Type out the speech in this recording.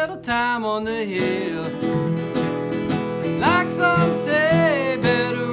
little time on the hill. Like some say, better